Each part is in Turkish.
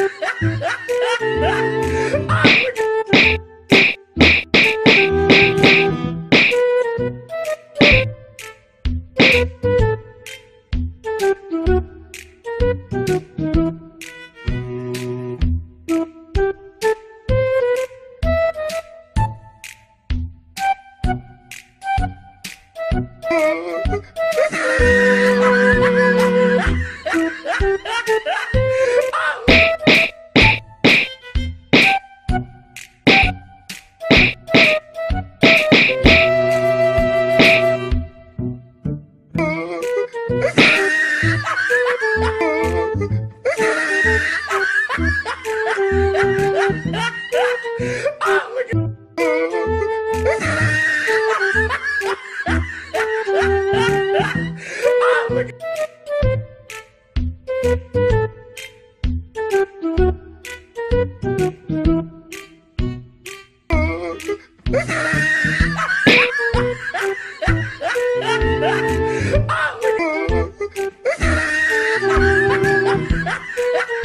Ha ha ha ha! Oh, look.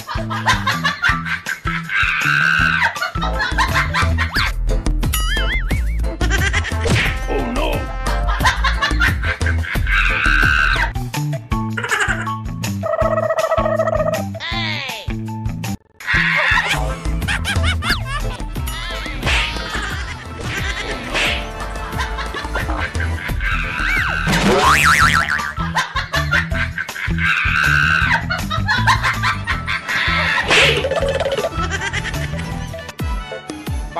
Mm-hmm.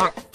bonk.